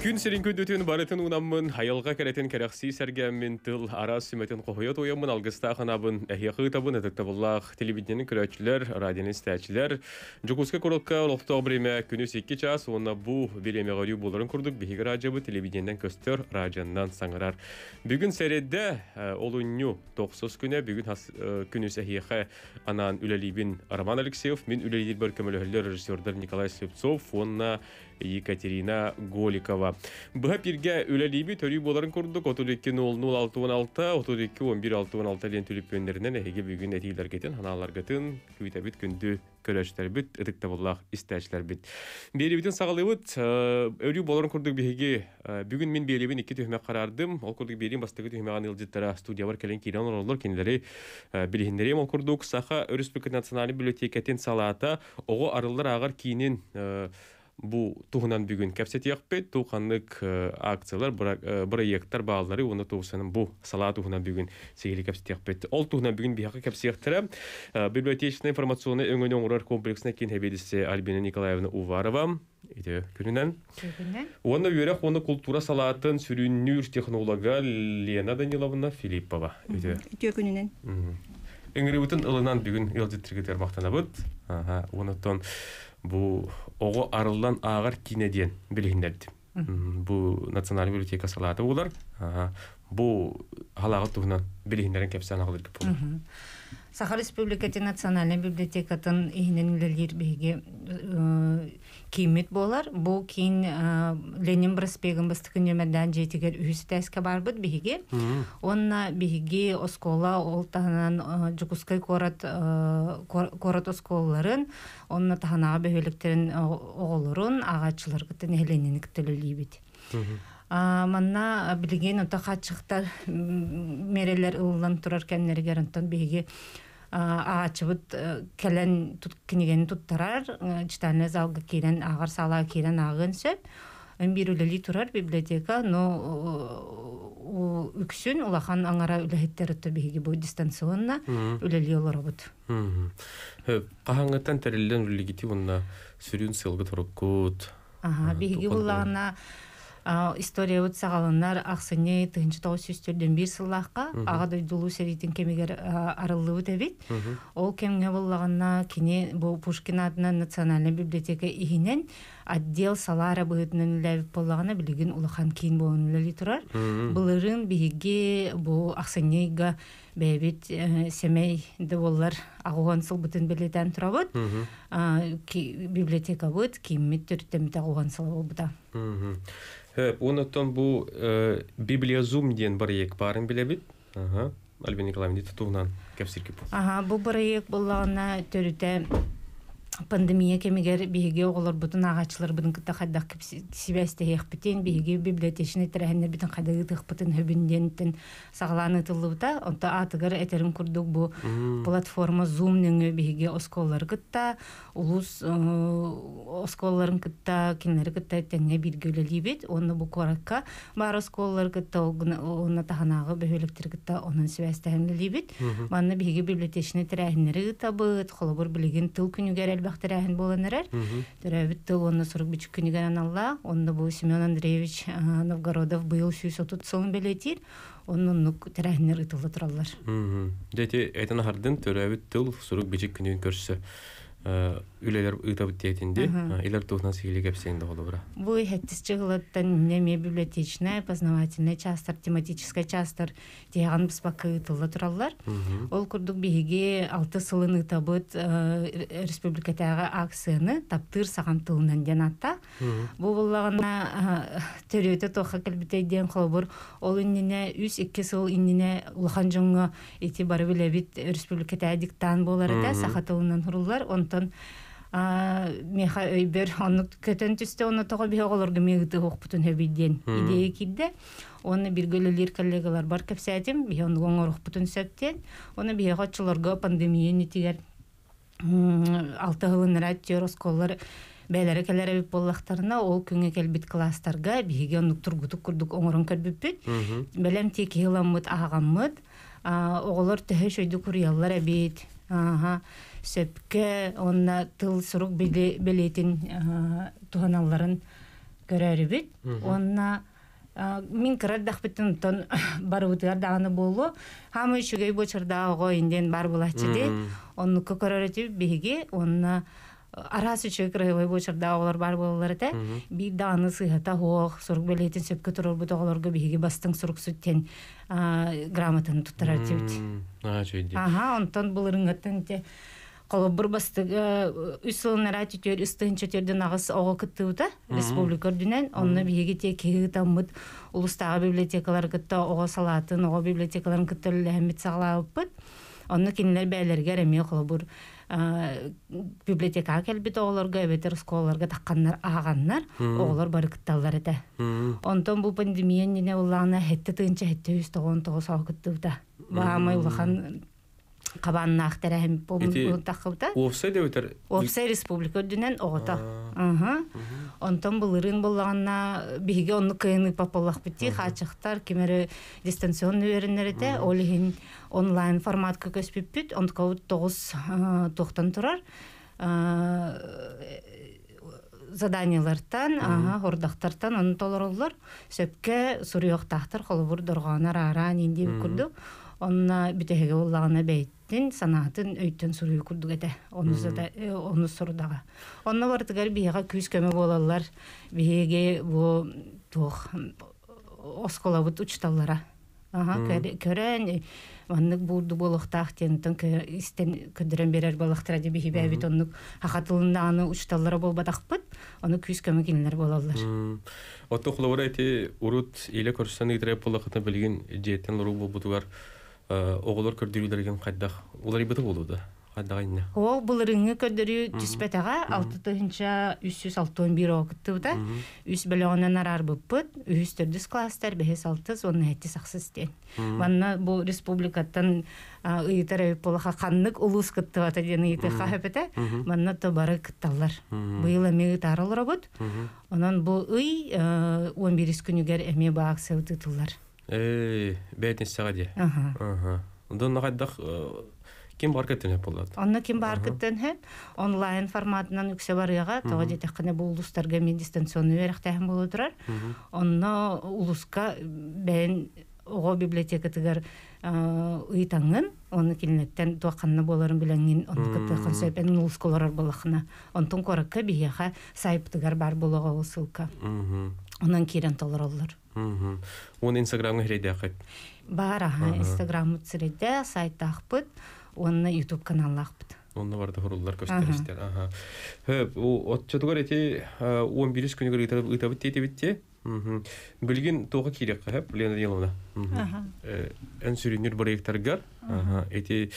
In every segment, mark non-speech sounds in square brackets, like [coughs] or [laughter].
Күн сирин күдөтүн барытын унаммын, айылға керетен керәхси сәргәммин тыл ара сүмәтен қоһуя тояммын алгыста ханабын, әһи хытабын әтәктә буллах, телевидениенең көрәчләр, радионы стәчләр, Жукуска корылка олоқтоқ бреме күнү 2 час, онна бу билеме гадю буларын курдык, биһиге раҗабы телевидениеннән көстөр, радионнан саңарар. Бүген сәреддә олунню 9 күнө бүгүн ә, күнү сәһиһе анан үлелибин Роман Алексеев, мен үләлибин бер кемле Николай Слепцов, онна Екатерина Голикова. Быһа пирге үлелиби төрүй боларын көрдүк. 32 0066 32 11 616 лен түлүппөндөрүнөн эге бүгүн этилер кетен ханалар кетин күйтебит күндү көрөштөр бит ыдыкта боллах истәчләр бит. Берибитин сагалыбыт өрүй боларын көрдүк биһиги бүгүн мен берибин икки төһмө карардым. Ол көрдүк берим бастыгы төһмө ган илдиттара студия бар келен кирен олор кинлери билиһиндери ол көрдүк саха Республика национальный библиотекатын салата ого арылдар агар кийинин бу туһунан бүгүн кәпсетияқпет туханнык акциялар проекттар баалары уны туусанын бу сала туһунан бүгүн сегили кәпсетияқпет ол туһунан бүгүн бияқы кәпсетияқтара библиотечный информационный өңөн оңурар комплексіне кен хебедисе Альбина Николаевна Уварова ите күнүнен оны үйрек оны культура салатын сүрүннүр технолога Лена Даниловна Филиппова ите күнүнен Эңребутун ылынан бүгүн ылдыттыргытер мактанабыт. Ага, онотон бу оғы арылдан ағыр кинеден білгендерді. Бұл национальный библиотека салаты олар. Бұл алағы тұғынан білгендерін кепсен ағылыр деп олар. Сахар Республикаты национальный библиотекатын егінен үлілер бейге кимит болар. Бу кин Ленин проспегин бастыкын нөмерден жетигер үһүстәскә барбыт биһиге. Онна биһиге оскола ол таханан Жукускай корат корат осколларын, онна таханага бөһөлектерин оголорун агачылар гытын Ленин бит. Манна билген ота хачыктар мерелер ыллан турар кәннергер онтон биһиге аачыбыт кэлэн кинигени туттарар читальный залга кирен агар сала кирен агын сөп. Бир үлели турар библиотека но үксүн улахан аңара үлэхеттер өттө биһиги бу дистанционна үлели олоробут кахаңыттан терилден үлегити унна сүрүн сылгы туруккут биһиги буллагана история вот сагаланар ахсыне тыгынчы тоғыз сүстөрдөн бир сыллаакка ага дойдулуу серитин кемигер арыллыбыт эбит ол кемге боллагана кини бу пушкин адынан национальный библиотека ихинен отдел салара быытынан ләбип боллагана билигин улахан кийин боон лели турар. Былырын биһиги бу ахсынейга бэбит семей де боллар агуган сылбытын белетен турабыт библиотека быт киммит төртемит агуган сыл болбута Онотон бу Библия Зум диен проект барын билебит. Ага. Альбин Николаевна тугунан кепсирки бу. Ага, бу проект буллагына төрүтә пандемия кемигер биһиге оголор бутун агачылар бутун кытта хайдак сибәсте хеппитен биһиге библиотечный терәһеннәр битен хайдагы тыхпытын хөбүндентен сагланы тыллыбыта онта атыгар этерин курдук бу платформа zoom нөңө биһиге осколлар кытта улус осколларын кытта кинлер кытта теңе биргөлелибит оны бу коракка бар осколлар кытта оны таханагы бөһөлөктөр кытта онун сибәстәһенлибит манна биһиге библиотечный терәһеннәр табыт холобур билеген тыл күнүгер бахтырахын боланырар. Төрәбит тыл онны сорок бичик күніген аналла. Онны бұл Семен Андреевич Новгородов был сүйс отут солын белетир. Онны нук терәхінер ытылы тұралар. Дети, әйтін хардын төрәбит тыл сорок бичик күніген көрсі үлелер ыйтабыт диетинде илер тухнан сигили кепсеңде болу бра бу хеттис чыгылаттан неме библиотечная познавательная частар тематическая частар деган быспакы ытылла тураллар ол курдук биһиги алты сылын ытабыт республикатага акцияны таптыр саган тылынан ден атта бу буллагана төрөтө тоха келбите ден холбур ол иннине үс икки сыл иннине улахан жоңго ити бары билебит республиката диктан болар да саха тылынан хуруллар онтон меха өйбер оны көтөн түсте оны тога бие оголорго мегыты хокпутун хөбиден идея кидде оны биргөлөлер коллегалар бар кепсәтим бие оны гоңорохпутун сөптен оны бие хоччуларга пандемия нитигер алты хылынра төр осколлар бәләре кәләре бит боллахтарына ол күңе келбит класстарга биге онук тургутук курдук оңорон көрбүппүт белем тек хыламмыт агаммыт оголор төһө шөйдү курьяллар бит аха сөпкө онна тыл сурук белетин туганалларын көрөрүбүт онна а, мин кырардах битин тон [coughs] барыбытыгар даганы болу хамы үчүгөй бочурда ого инден бар булачы де оннуку көрөрөтү биги онна арас үчүгөй краевой бочурда оголор бар болулар эте би даганы сыйхата хоох сурук белетин сөпкө турурбут оголорго биги бастың сурук суттен а, грамотаны туттарар дебит Аа чөйдү. Ага, онтон бұл ырыңаттан те колобур бастыга үс сылынара түтөр ыстын чөтөрдөн агыс ого кыттыбыта республика ордунан онна биеги те кеги таммыт улустагы библиотекалар кытта ого салатын ого библиотекаларын кыттөллэхэмит сагалаабыппыт онно кинилер бээлерге эреме колобур библиотекага келбит оголорго эбетер сколаларга такканнар ааганнар оголор бары кытталлар эте онтон бу пандемия нене улаана хетте тыынча хетте үс тоғон тоғыз сау кыттыбыта баамай улахан қабанын ақтар әм болтаққыта овсай деп өтер овсай республика дүнен оғыта онтон бұл ырын болғанна биге онны кыйыны паполлах бити хачыктар кимере дистанционный өрінерде олихин онлайн формат көкөспиппит онткабыт тоғыз тоқтан тұрар заданиялартан аға хордақтартан оны толороллор. Сөпке суруяктахтар холобур доргоонар ара инди күрдү Онна бүтеге уллагана бейттин санаатын өйттөн суруу курдук эте. Оны зада э, оны сурдага. Онна бартыгар бияга күз көмө болалар. Биеге бу тух оскола бут учталлара. Ага, көрө- көрөн маннык бурду болохтаах тентен истен көдөрөн берер балактара деп бихи бэбит оннук хакатылында аны учталлара болбатакпыт. Оны күз көмө кинилер болалар. Отто хлора эти урут иле көрсөн итреп болакта билген жеттен уру болбутугар Э, оголор көрдүрүүлерген кайдах улар ибыты болууда кайдага инне ол былырыңы көрдүрүү түспетага алтытыгынча үс жүз алтыон бир окуттубда үс бөлөгүнөн арар быппыт үс төрдүс класстар бехес алтыз он эти саксыз ден ванна республикаттан ыйытар эп болаха каннык улус кыттыбата ден ыйытыха хепете ванна то кытталлар быйыл эми ыытар олоробут ый он бирис күнүгер эми баак Э, бетин сагади. Аха. Ага. Ондан кайдах ким бар кетен болот. Онна ким бар кыттын хет онлайн форматынан үксе барыга тоо жетеккане бу улустарга мен дистанционный беректехим болу турар. Онно улуска бен ого библиотекатыгар ыйтаңын оны кинлеттен туаканна боларын билеңин оны кыттыкын сөйпен улускалар балахына онтун коракка бияха сайыптыгар бар болого ссылка Мгм. онан кирен толороллар Мгм. Он инстаграмга хреде акыт. бар аха инстаграм сиреде сайттахпыт онна ютуб каналлахпыт Онда барда хоруллар көстөрүстер. Ага. Хөп, о отчотугар эти 11 күнүгөр ытабыт ытабыт тете битте. Мгм. Билген тога кирек хөп, Лена Даниловна. Мгм. Э, Эн сүрүнүр проекттаргар. Ага. Эти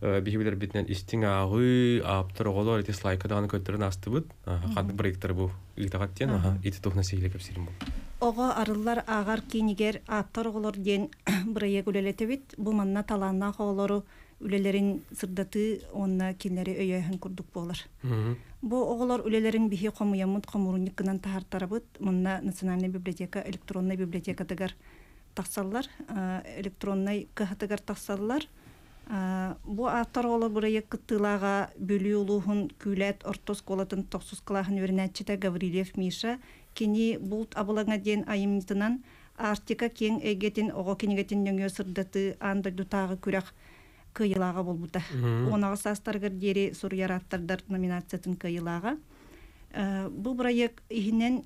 бихибилер битнен истиң агы, аптыр оголор эти слайкадан көтөрүн астыбыт. Ага. Кандай проекттар бу? Итагаттен. Ага. Эти тухна сейле кепсирим бу. Ого арыллар агар кинигер аптар оголор ден [clears throat] бырая үлелетебит. Бу манна таланна холору үлелерин сырдаты онна кинлери өйөһөн курдук болар. Мгм. Бу оголор үлелерин бихи комуямут комурунник гынан тахартарабыт. Мунна национальная библиотека, электронная библиотека тагар тахсаллар, а, электронный кыхатыгар тахсаллар. А, Бу аптар оголор бырая кыттылага бөлүү улуһун күләт ортос колатын токсус кылаһын өрнәтчите Гаврилев Миша кини булт абылаңа ден айымнитынан Артика кең эгетин ого кинигетин нөңө сырдаты анда дутагы күрәк кыйылага болбута. Онага састаргар дери сурьяраттардар номинациятын кыйылага. Э, Бу проект ихинен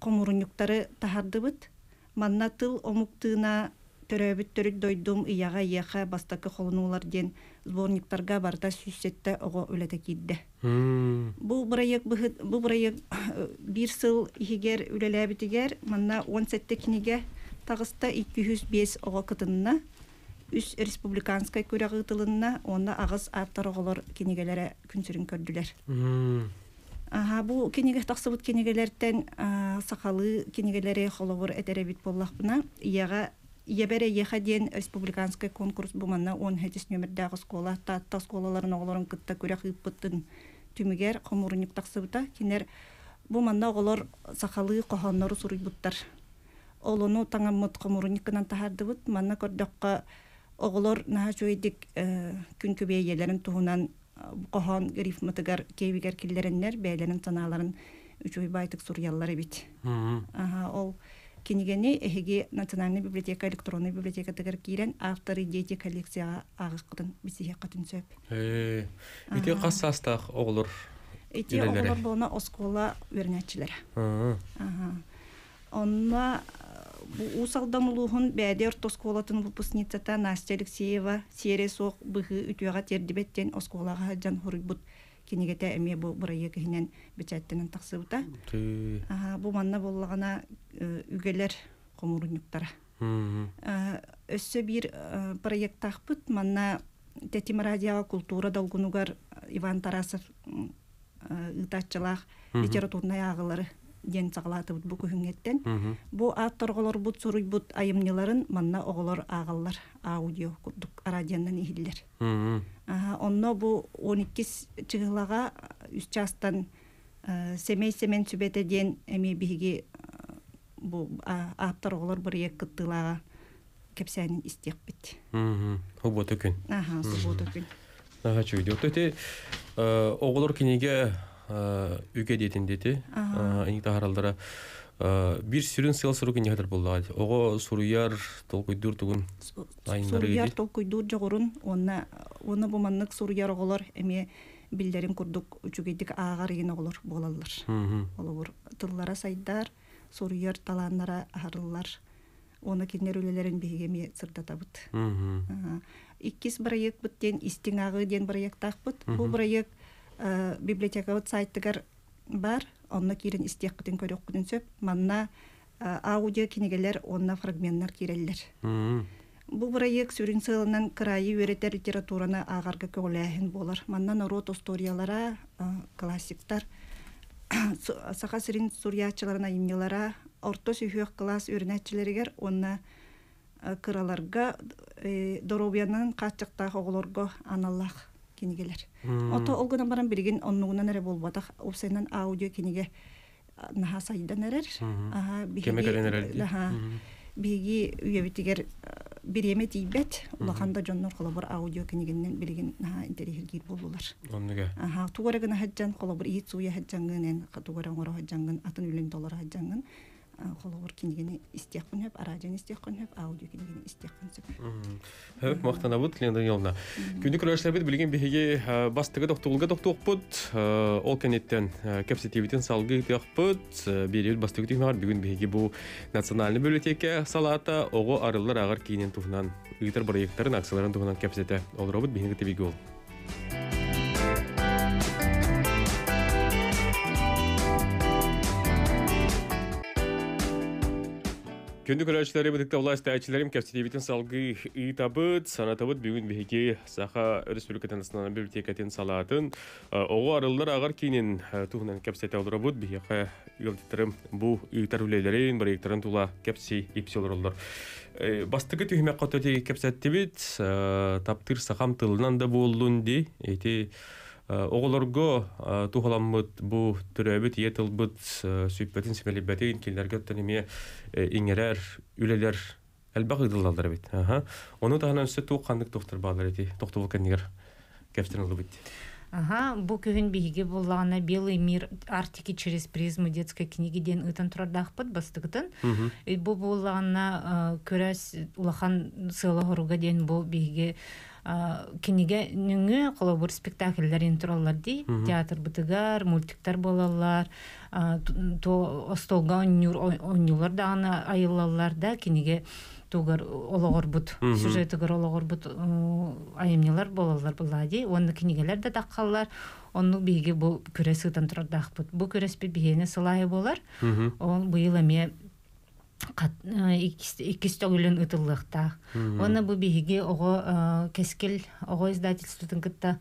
комурунюктары тахардыбыт. Манна тыл омуктыына төрөбүт төрүт дойдум ияга ияха бастакы холунулар ден сборниктарга барда сүссетте ого үлете кидде. Мм. Бу проект быһыт- бу проект э, бир сыл ихигер үлеләбитигер манна 17 киниге тагыста 205 ого кытынна үс республиканскай күрәгы тылынна онна агыс аттар оголор кинигелере күнсүрүн көрдүләр. Мм. Аха, бу киниге тахсыбыт кинигелерден а, сакалы кинигелери холовор этеребит боллахпына. Ияга Ебере еха ден республиканскай конкурс буманна 17 нөмірдегі скола, татта сколаларын оғыларын кытта көрек ыппыттын түмігер қомурынник тақсыбыта. Кинер буманна оғылар сақалы қоханнары суруйбуттар. Олону таңаммыт қомурынниккынан тахардыбыт, манна көрдөкка оғылар наха чөйдік күн көбейелерін туһунан кохон рифматыгар кейбигер киллереннер бәйлерин санааларын үчүй байтык сурьяллар бит Мгм. Ага, ол кинигени эһиги национальный библиотека электронный библиотека тегер кирен авторы дети коллекцияга агыккытын бисиһекка түнсөп Э, Ите кассастах оғылыр. эти Үлелери. оголор болна оскола вернячилер Ага. Ага. Онна бу усалдан улуһун бәдер тосколатын выпускницата Настя Алексеева сере соқ быһы үтүяга тердибеттен осколага жан хуруйбут кинигете эме бу бырайы киһинен бичәттенен тахсыбыта. Ты. Ага, бу манна боллагана э, үгелер комурунюктара. Мгм. Э, Өссө бир э, проект тахпыт манна Тетим радио культура долгунугар Иван Тарасов м, э, ытачылах Мгм. литературный агылары диэн саҕалаатыбыт бу күһүҥҥэттен бу аат торголорбут суруйбут айымныларын манна оголор аагаллар аудио курдук радионан иһиллер онно бу он иккис чыгылага үс частан э, семей семен сүбете диэн эми биһиги э, бу аат торголор бириек кыттыылаага кепсәнин истиэхпит. Суббота күн аха суббота күн ага чуйдуктете э, оголор кинеге Э, үке дейтін дети инекта харалдара э, бир сүрүн сыл сурук инектер болду ого суруяр толкуйдур тугун суруяр толкуйдур жогорун онна оны буманнык суруяр оголор эме билдерин курдук үчүгейдик аагар иген оголор болаллар. Олобур тыллара сайдар суруяр талааннара арыллар. Оны кинер үлелерин биһигеми сырдатабыт. Иккис бараек бүттен истиң агы ден бараектаахпыт бу бараек э, библиотекабыт сайттыгар бар. Онна кирин истияккытын көрөккүтүн сөп. Манна э, аудио кинегелер, онна фрагменттар киреллер. Мгм. Бу проект сүрүн сылынан крайы өретер литератураны агарга көгөләһин болар. Маннан народ историялара, э, классиктар, [coughs] Су- саха сирин сурьячыларына имнелара, орто сүйхөк класс өрнәтчилергер, онна э, кыраларга э, доробиянын качыктагы оголорго аналлах кинигелер. Мгм. Ото олгуна баран билген оннугунан эре болбатах, усайнан аудио киниге а, наха сайдан эрер. Мгм. Аха, Кеме кэлен эрер ди. Аха. Мгм. биги үйөбитигер биреме тийбет улаханда жоннор холобор аудио кинигеннен билген наха интерьергир болулар Оннуга. аха тугара гына хаджан холобор иит суя хаджангын тугара ngoro хаджангын атын үлен доллар хаджангын Холобор кинигени истияккын хөп арадион истияккын хөп аудио кинигени истияккын сөп мактанабыт Лена Даниловна. Күндүк билген биһиги бастыгы доктугпут. Ол кенеттен кепсетибитин салгы бастыгы бүгүн биһиги бу национальный библиотека салата ого арылар агар кийинен туһунан ыйтар проекттарын акцияларын туһунан кепсете. Ол робот биһиги тебиги ол. күндүк ырачыларыбыдыкта власть айтчыларым кәпсетебитин салғы и табыт санатабыт бүгүн биһиги саха республикатын ысынан библиотекатын салатын ого арыллар агар кинин туһунан кәпсете олорабыт биһиха ылтытырым бу ыйтар үлелерин проекторын тула кәпси ипси олоруллар э, бастыгы түйме қототе кәпсеттебит таптыр сахам тылынан да болдун де, эти Оголорго тухаламмыт бу төрөбүт етылбыт сүппетин симелибетин киллерге тенеме иңерер үлелер элбак ыдылалдар бит. Аха. Оны таханан өсө тук кандык доктор баалар эти. Доктор кеннигер кепстен бит. Ага, бу күн биһиге буллагана Белый мир Арктики через призму детской книги ден ытан турардахпыт бастыгытын. Мгм. Э, Бу буллагана көрәс улахан сыла хоруга ден бу биһиге киниге нүңү колобур спектакльлерин тураллар ди театр бытыгар мультиктер то остолга оннюлар дагана айылалар да киниге тугар ологорбут Мгм. сюжетыгар ологорбут айымнялар болалар булади онны кинигелер да таккаллар онну биги бу күрес ытан турардахпыт бу күрес би бихене сылайы болар. Ол быйыл эме иккис төгүлүн ытыллыктаа Мгм. Оны бу биһиги ого э, кескил ого издательствотун кытта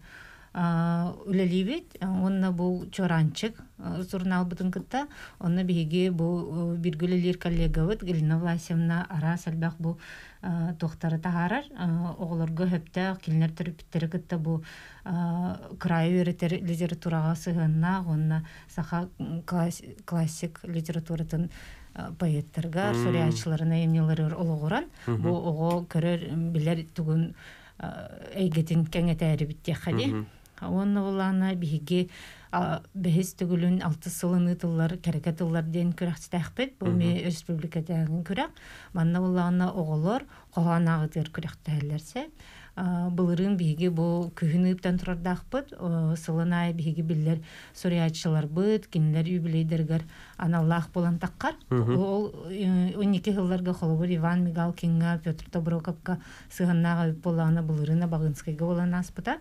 үлелибит онна бу чоранчык э, журнал бутун кытта онна биһиги бу э, биргүлелер коллегабыт Галина Власевна ара салбак бу э, тохтары тахарар э, оголорго хөптө килнер төрүпүттери кытта бу э, край өретер литературага сыгынна онна саха м, класс- классик литературатын э, поэттарга Мм. сурячыларына эмнелер ологоран бу ого көрөр м, билер тугун э, эйгетин кеңетери биттехади Мгм. Онна булана биһиги бэхис түгүлүн алты сылыны тыллар кереке тыллар ден күрәхтәхпет бу ме республикадагы күрәк манна булана оголор коханагытыр күрәхтәләрсә былырын биһиги бу күһүнүптен турардахпыт сылынай биһиги биллер суриятчылар быт кинилер юбилейдергер аналлах болан таккар ол он эки хылларга холобур иван мигалкинга петр доброковка сыганнага болана былырына багынскайга болан аспыта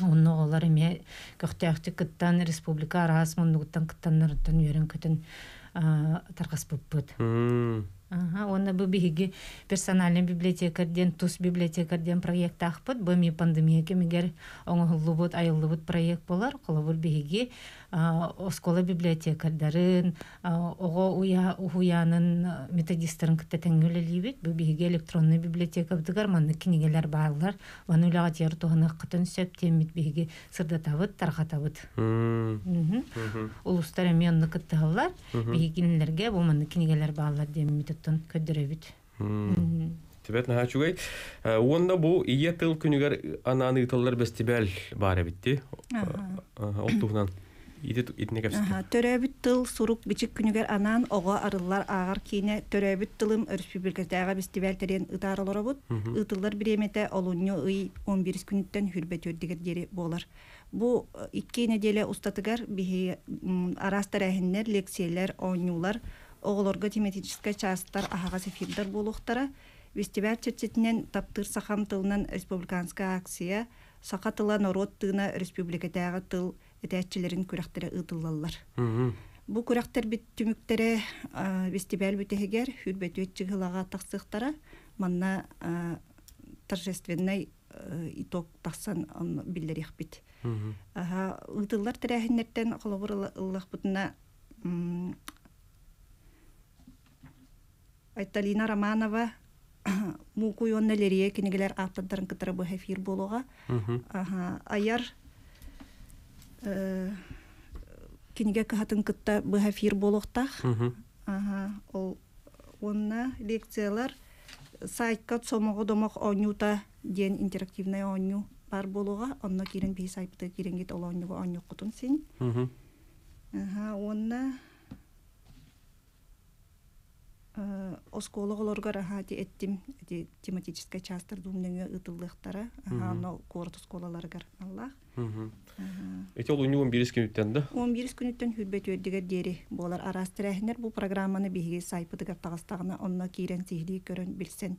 онно олар эме көктөөхтү кыттан республика араас муннугуттан кыттаннарыттан үйөрөн көтөн таргаспыппыт Ага, оны бұл биһиги персональный библиотекарден, тус библиотекарден проект ақпыт, бұл ми пандемия кемегер оңы бұд, айыллы бұд проект болар, қолы бұл оскола библиотекардарын ого уя уянын методистерин кытта теңгөлелибит бу биһиги электронный библиотека бдыгар манны кинигелер баалар ванулага тер туһана кытын сөп темит биһиги сырдатабыт тархатабыт улустар эми онны кыттаалар биһигинлерге бу манны кинигелер баалар демит туттан көддөрөбүт Тибет наха чугай. Уонда бу ие тыл күнүгер анааны ыталлар бестибел бар битти. Ол туһунан ите итне кепсите. Төрөбүт тыл сурук бичик күнүгер анаан ого арыллар агар кине төрөбүт тылым республикадагы фестиваль терен ытарыларыбыт. Ытыллар биремете олунню ый 11 күнүттен хүрбет өддигер дери болар. Бу икки неделе устатыгар бихи арастар әһиннер лекциялар, ойнулар, оголорго тематическая частар ахага сефирдар болуктара фестиваль чечетинен таптыр сахам тылынан республиканская акция саха тыла народ тыына республикадагы тыл этәчилерин күрәхтере ытыллалар. Бу күрәхтер бит түмүктере фестиваль бүтегер хүрбөтүт чыгылага таксыктара манна торжественный итог тахсан биллерих бит. Аха ытыллар терәһиннәртән холобур ыллах бутына Айталина Романова [coughs] муку йоннелерие кинигелер аттадарын кытары бу эфир болуга. Аха, аяр э киниге кахатын кытта бу эфир болуктах. Аха, ол онна лекциялар сайтка сомого домок онюта ден интерактивный оню бар болуга, онна кирен би сайтта кирен гит ол онюга оню кутун син. Аха, онна оскологолоргар аха ти эттим ти тематическая частар думнеңе ытыллыктара аха но корт осколаларгар аллах. Эти ол унион бирис күнүттен да? Он бирис күнүттен хүрбет өйдігер дери болар. Арастырахинер бу программаны биһиге сайпытыгар тагыстагына онна кирен сихли көрөн билсен.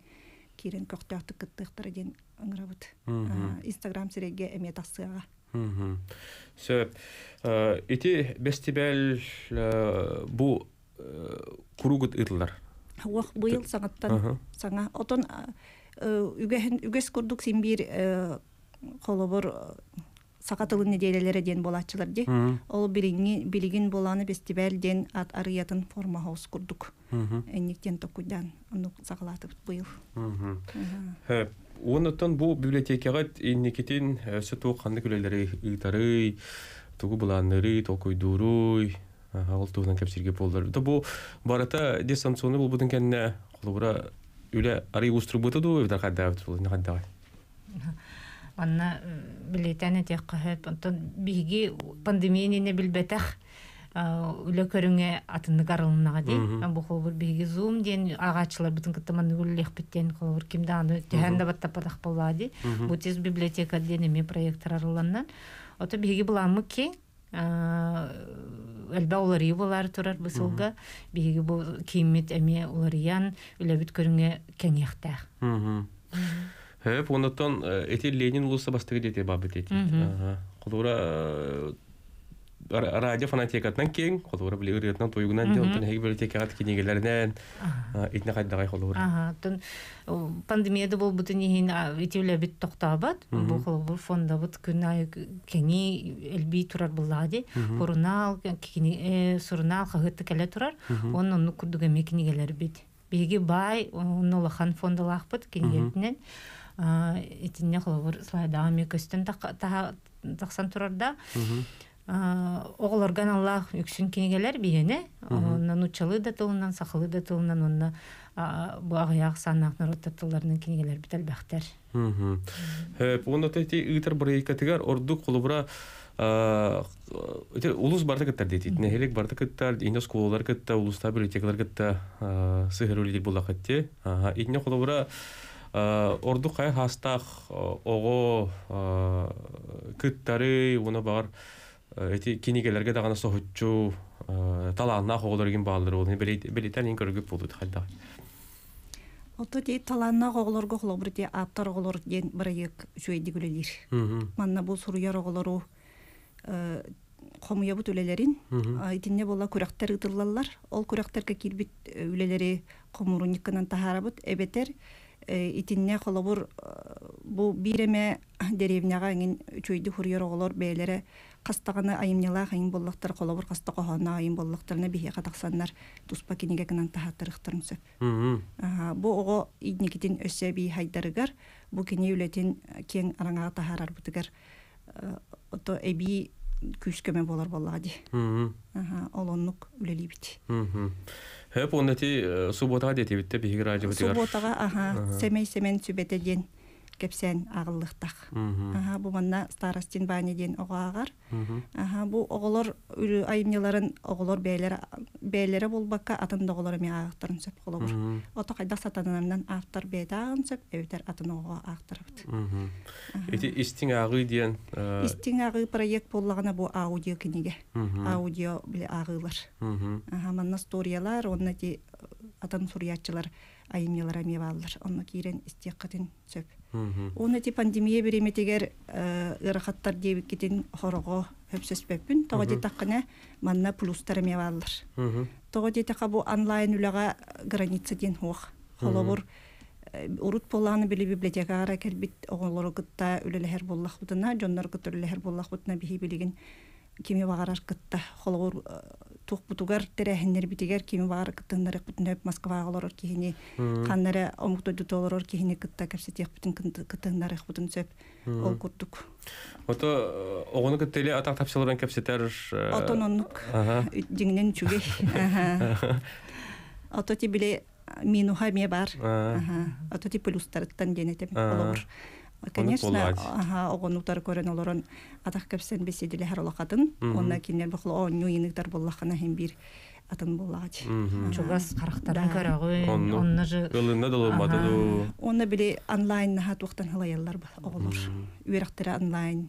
Кирен көктөктү кыттыктар ден ыңырабыт инстаграм сиреге эме тасыга Сөп, эти бестибел бу куругут ытылар Уах быйыл саңаттан саңа отон үгэһин үгэс курдук симбир холобор сакатылын неделелере ден болачылар ди. Ол билиги билигин боланы фестиваль ден ат арыятын форма хаус курдук. Энниктен токудан ону сагалатып быйыл. Хэ, онотон бу библиотекага инникитин сөту канды күлелери ыйтары, тугу буланнары, токуйдуруй, ол туһунан кепсирге болдор. Да бу барата дистанционный бул бутун кенне холура үле ары уструбута ду эвдар кадда бул не кадда. Анна билетәне тек кахып, онтон биги пандемия не билбетах үле көрүңе атынны гарылынага ди. Бу холбур биги зум ден агачылар бутун кыттаман үллех биттен холбур кимде аны тәһәндә батта падак булады. Бу тез библиотека ден эме проекттар арыланнан. Ото биги буламы ки Э, элбе олари болар турар бысылга биһиги бу кииммит эми уларыян үлебит көрүңө кеңехтах Хэп, ондотон э, Әте Ленин ұлысы бастығы дете бабы дете. құлыра радио фанатикатынан кең, кулура биле ырытынан тойгунан ден, онтон хеги библиотекагат кинегелеринен итне кайдагай кулура. Ага, тон пандемияда бол бутын ихин итивле бит токтабат, бу кулур фонда бут күн ай кеңи элби турар буллади, хорунал, кини сурунал хагытты келе турар, онун курдуга мекинигелер бит. Биги бай, онолахан фондалахпыт кинигетинен, итинне холовур слайдами көстөн тақсан турарда оголорган аллах үксүн кинегелер биене оннан учалы да тылынан сахылы да тылынан онна а, бу агаяк санаак народтаттыларының кинегелер бит әлбәхтер Мгм. Хөп, оны тәти ыйтар бары икәтегәр орду кулыбра улус барда кеттер дейт. Нехелек барда кеттер, инде сколалар кетте, улуста библиотекалар кетте, сыгыр үлидер була кетте. Ага, инде кулыбра орду кай хастах ого кыттары, уна бар эти кинигелерге дагана сохучу талаанна хоголоргин баалдыр ол билетен ин көргөп болду хайда. Ото дей таланна оголорго холобур дей аптар оголор ден бырайык жуйди гүлелир. Мгм. Манна бу суруяр оголору хомуябут үлелерин итинне бола күрәктер ытыллалар. Ол күрәктерге кирбит үлелери комурунниккынан тахарабыт эбетер итинне холобур бу биреме деревняга ingen чуйди хуруяр оголор бээлере кастаганы айымнялаа хайын боллактар холобур каста кохона айым боллактарына бихе катаксаннар туспа киниге кынан тахаттырыктырын сөп. Мгм. Аха, бу ого идникитин өссө би хайдарыгар бу кини үлетин кең араңага тахарар бутыгар э, ото эби күскөмө болар боллади. Мгм. Аха, олоннук үлелибит. Мгм. Хөп оны ти суббота дети битте бигер ажы битер. Суботага аха, семей семен сүбете ден кепсен агыллыктак. Аха бу манна старостин бани ого агар Аха бу оголор үрү айымнеларын оголор бейлер бээлери болбакка атын доголор эми агыктарын сөп колобур. Ото кайда сатанынан автор бедагын сөп эвтер атын ого аактырыбыт Эти истин агы диен э, истин агы проект боллагына бу аудио книге Аудио биле агылар. Аха манна сториялар, онна ти э, атын сурьятчылар айымнелар онун Онна истек кытын сөп. Мгм. Оны ти пандемия береметегер ырахаттар дебик кетин хорого хөпсөспөппүн. Тога ди таккана манна плюстар эме баллар. Мгм. Тога ди така бу онлайн үлага граница ден хуак. Холобур урут поланы били библиотекара келбит оголору кытта үлелехер боллах бутына, жоннор кыт үлелехер боллах бутына бихи билигин кими багарар кытта холобур тухпутугар тэрэһиннер битигер кими баар кыттыннары кытынып Москвагалар кихини каннары омуктойду толорор кихини кытта кепсетех бутын кытыннары бутын сөп ол курдук. Ото э, огону кыттеле атак тапсылырын кепсетер Отононнук э, дигнен чугей. Ото [laughs] ти биле минуха ме бар. Ото ти плюстарыттан денетем олор конечно аха огонутар көрөн олорон атах кепсен беседиле хар олакатын онна кинер бухло онню иниктар боллахана хем бир атын боллагач чугас карактарын көрөгүн онна же ылына доломады онна биле онлайн нахат уктан хылаяллар оголор үерактары онлайн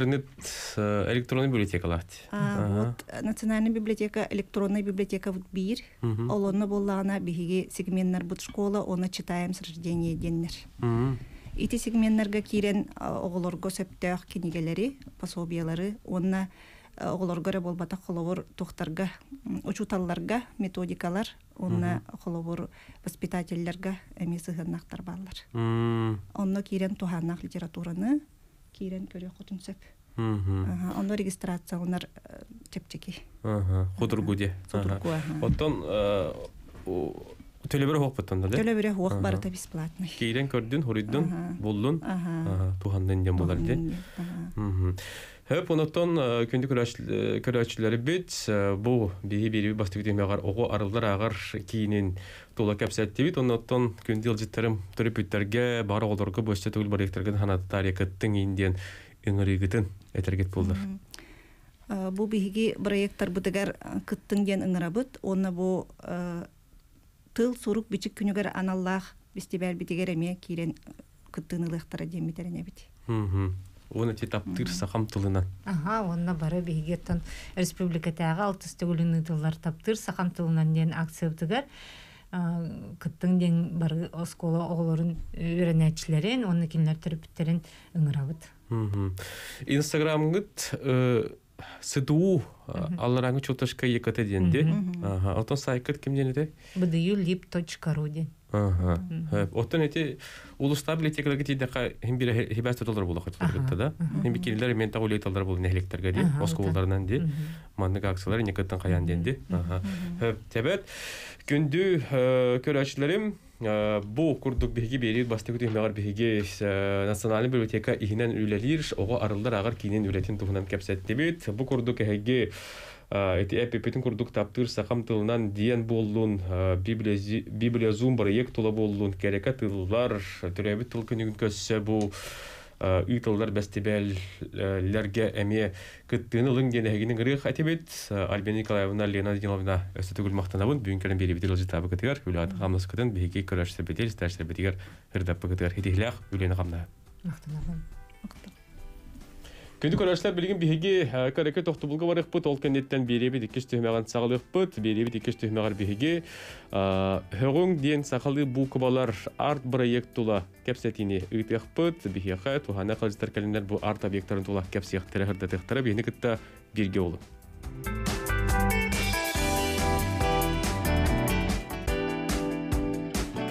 интернет э, электронный библиотека лахти. Вот э, национальная библиотека, электронная библиотека вот бир, олонна боллана бихиги сегментнер бут школа, она читаем с рождения деннер. Ити сегменнерге кирен э, оголорго сөптөөх кинигелери, пособиялары, онна оголорго болбата холовор тохтарга, учуталларга методикалар, онна холовор воспитательлерге эмесыгыннактар баллар. Онно кирен туханнах литератураны, кирен көрө хотун сеп. Мгм. Ага, онно регистрациялар чепчеки. Ага. Худургуде. Судургу, ага. Оттон э, о, төлөбөр хоппаттан да. Төлө бире хуак Ага. барыта бесплатный. Кейден көрдүн, хуриддун, Ага. булдун. Ага. Ага, тухандан ден болар де. Ага. Мгм. Хөп онотон күндү көрөчлөр бит э, бу биһи бири бастык демегар ого арылдар агар кийинин тула кепсетти бит онотон күндү жылжыттарым төрөпүттерге бар оголорго бөстө түгүл баректерген ханаттар якыттың индиен ыңырыгытын этергет болдур. А, Бу биһиги проекттар бытыгар кыттың ден ыңырабыт, онна бу а, тыл сурук бичик күнүгөр аналлах бистибер битигер эме кирен кыттын ылыктара демитерене бит. Мгм. оны те тырса сақам аха онна бары бигеттен республика тағы алтыс төгүлүнү тыллар таптырса сақам тылынан ден акция бытыгар кыттың ден бары оскола оголорун үйрөнөчүлөрүн оны кинлер түрүптөрүн ыңырабыт инстаграмыңыт э, СДУ алараңы чулташка ект де. Алтын сайкыт кимден де бдю лип точка ру ден. ага Хэп, оттон эти улуста библиотекаларга тидака хим бир хибаста доллар булак атылгытта да хим бикилер мен тагы лейталар бул нехлектерге ди Ага, оскууларынан ди маннык акциялар некеттен каян денди ага Хэп, тебет күндү көрәчләрем бу курдук биһиги бери бастыгы түймәгәр биһиги национальный библиотека иһинен үлелир ого арылдар агар кинен үлетин туһунан кепсетти бит бу курдук эһиги эти эпи петін курдук таптыр сақам тылынан диен болдун. Библия зумбар ек тула болдун. Кереке тыллар түребі тыл күнігін көссө бу. Үй тылдар бәстебәллерге әме кыттыны лың денегінің ырық әтебет Альбина Николаевна Лена Диновна өсті түгіл мақтанабын бүгін кәрін бері бітіріл житабы кітігер үлі қамнас күтін бейге көрәштер бітер істәрштер бітігер ырдапы кітігер хетихлях үлені қамна мақтанабын Күнді көрәшілер білген бігі э, көрәкі тоқты бұлға барық бұт, ол кәнеттен беребі декеш түймеған сағылық бұт, беребі декеш түймеғар бігі. Э, Хөгің ден сақылы бұл кубалар арт проект тұла кәпсәтіне үйтек бұт, бігі қай туғана қалжыстар кәлімдер бұл арт объекттарын тұла кәпсек тәрі ғырдатықтары бейіні кітті берге олып.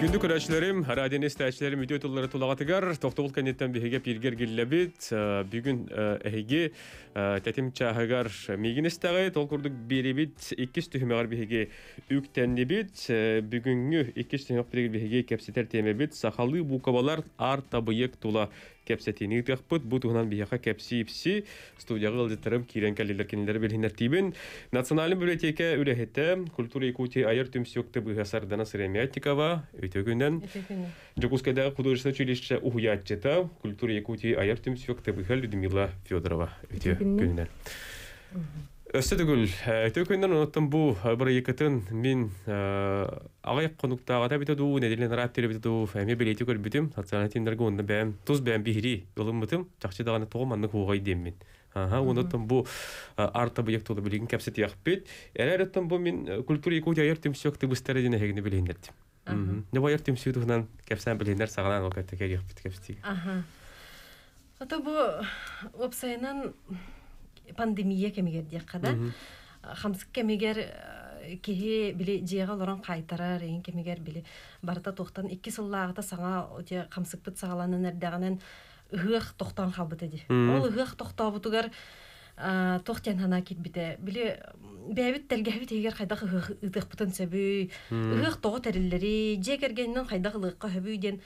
олы. Күнді көрәшілерім, радион естәшілерім үтө тұллары тұлағатыгар, тоқтығыл кәнеттен бігі пиргер келләбіт, бүгін әйге тәтім чағығар мегін істәғай, тол күрдік беребіт, иккіс түхімеғар бігі үктәнді біт, бүгінгі иккіс түхімеғар бігі кәпсетер темебіт, сақалы бұқабалар ар табыйық тұла кәпсетini тәхпыт бу туһунан бияха кәпси ипси студияга ылдытырым кирен кәлелер кинилер белһинер тибен национальный библиотека үләһетә культура якутия айыр түмсөкте быһасар дана сыремятикова өтөгүннән Джокускайдагы художественное училище уһуяччыта культура якутия айыр түмсөкте быһа Людмила Федорова өтө Өсі түгіл, э, тө көнден ұнаттым э, бұ, бір екітін мен э, ағайық қонуқтаға да біті дұу, неделен рап телі біті дұу, әме білеті көл бүтім, сатсана тендерге онында бәм, тұз бәм бігірі, ұлым бұтым, жақшы дағаны тұғым анны қоғай дем мен. Ага, онаттым бұ, арта бұйық тұлы білген кәпсет яқып бет, әрі бұ мен культура екуді айыр тем сөк түбістері ден әгіні білейіндерді. Не байыр тем сөйтуғынан кәпсен білейіндер сағынан оқатты кәрі яқып бет кәпсетегі. Ага. Ата бұ, пандемия кемигер дияккада. Хамсык кемигер э, киһи били жиэга олорон кайтарар эйин кемигер били барта тохтан икки сыллаагыта саңа оте хамсыкпыт сагаланын эрдэгенен ыһыах тохтан халбыт эди. Ол ыһыах тохтобутугар тохтен хана китбите. Били бэбит телгэбит егер хайдах ыһыах ытыхпытын сөбүй. Ыһыах того териллери же кергеннен хайдах ылыыкка хөбүйден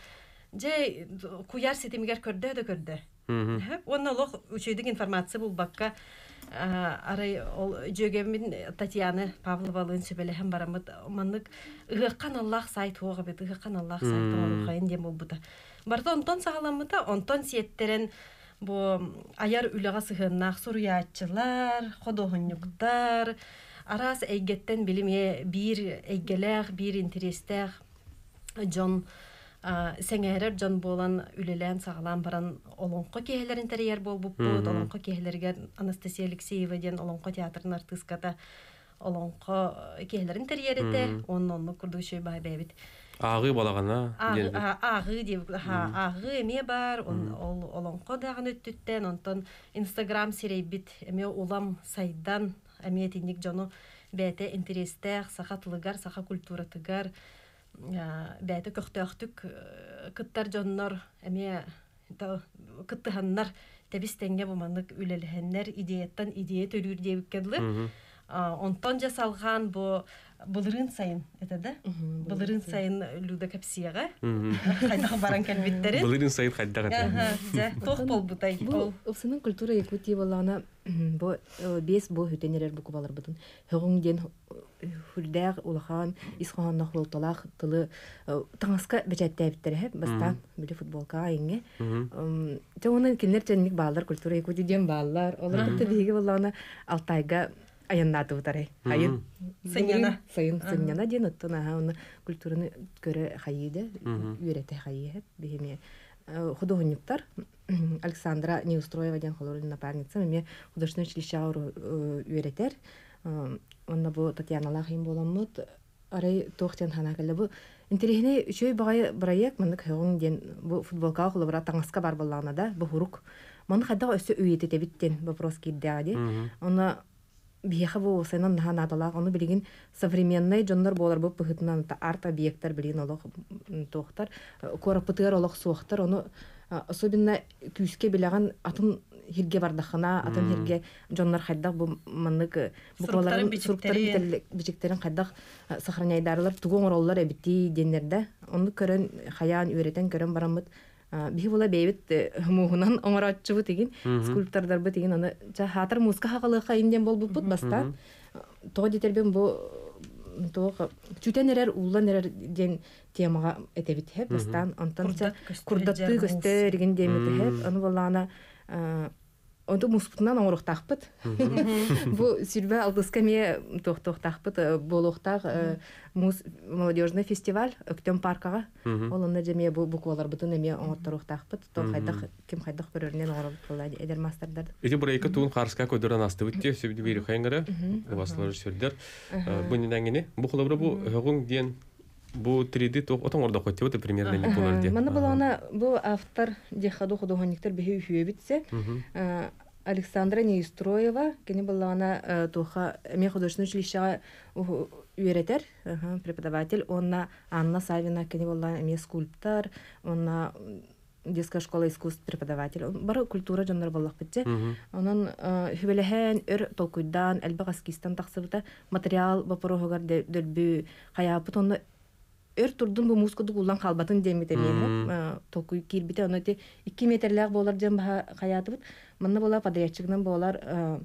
же куяр сетимигер көрдө да көрдө. Онна лох учейдик информация бул бакка. Арай ол жөгемин Татьяна Павловалын сөбелеһен барамыт. Маннык ыгыккан Аллах сайт хуга бит ыгыккан Аллах сайт хайын дем болбута. Барда онтон сагаламыта онтон сиеттерен бу аяр үлега сыгыннах суруяччылар, ходохоннуктар, арас эйгеттен билиме бир эйгелех, бир интерестех Джон сеңээрер жон болан үлелен сағалан баран олонқо кеһелерин терияр болбуппут олонқо кеһелерге анастасия алексеева ден олонқо театрын артыстката олонқо э, кеһелерин терияр эте онун онну курдуучуй баайбэбит ағы балағана ағы деп ағы эме бар. Ол олонқо даган өттүттен онтон инстаграм сирейбит эме улам сайдан эме тинник жону бээте интерестеах саха тылыгар саха культуратыгар а, бәте көктөктүк кыттар жоннор эме та- кыттыханнар тебис теңге буманнык үлелехеннер идеяттан идея төлүр диебиккедлы онтон жасалган бу былырын сайын это да? Былырын сайын. люда капсияга кайдага баран келбиттерин Былырын сайын хайдага. тох болбутай Бу ылсынын культура Якутия балана бу э, бес бу хүтенерер бу кубалар бутун. Хөгүң ден хүлдәг улахан исханна холталах тылы э, таңаска бечәттәбиттер һәп бастан биле футболка инге. Те оны кинлер тенник баллар культура Якутия ден баллар. Олар битте биге балана Алтайга аяннаты бутары. Хайын. Сыньяна. Сайын сыньяна ден оттон аха оны культураны көрө хайыды, үйрәтә хайы һәп бихеме художниктар Александра Неустроева ден холорын напарница мне художественное училище ауру үйрәтер. Онна бу Татьяна Лахин боламыт арай тохтен хана келе бу интерехне үчөй багай проект мындык хөгүн ден бу футболка холобра таңаска бар боллагына да бу хурук үйети тебиттен вопрос. Оны биеха бу сенен наха надалак, оны билигин современный жоннор болар бу пыхытынан арт объекттер билигин олох тохтар, корапытыр олох суохтар, оны а, особенно күске билеген атын хирге бардахына, атын хирге жоннор хайдах бу маннык букваларын суруктарын бичектерин хайдах сохраняйдарлар. Тугон ороллар эбити деннерде. Оны көрөн хаян үйретен көрөн барамыт. Биһи була бейбит муһунан оңороччубу тигин скульптордар бу тигин аны жа хатыр музыка хакылыка инден бол буппут бастан. Того дитербен бу того чүтен эрер улан эрер ден темага этебит хеп бастан онтон жа Курдат көстөрү курдатты жа көстөрген демит хеп аны болана онду муспутунан оңорохтаахпыт [laughs] бу сүрбө алдыскаме тохтохтаахпыт э, болохтах э, муз молодежный фестиваль өктөм паркага. Олонна жеме бу букваларбытын эме оңорторохтаахпыт то хайдах ким хайдах көрөрүнөн оңорбула эдер мастардар эти эки туун карыска көдөрөн астыбыт те сөбү бери хайыңара басылар сүрдер бунинангене э, бу кылыбры бу өгүң диен бу 3D тох отон орда хотте вот примерно не булар диен. Мана булана бу автор дехаду художниктер бихи үһүе битсе. Э, Александра Неустроева, кені булана туха мен художественное училищега үйретер, преподаватель, онна Анна Савина, кені булана мен скульптор, онна детская школа искусств преподаватель. Бары культура жандар боллақ бітте. Онын хүбелеһен өр толкуйдан, әлбі ғаскистан тақсыбыта материал бапорохогар дөлбү қаяпыт, онны өр турдун бу мускуду куллан халбатын демите мен толкуй кирбите оны те 2 метрлер болар жем хаятыбыт манна бола подрядчигинен болар э,